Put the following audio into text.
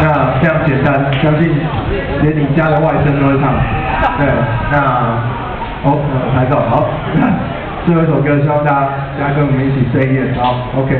那非常简单，相信连你家的外甥都会唱。对，那哦，拍照好，最后一首歌，希望大家大家跟我们一起 say yes，好，OK。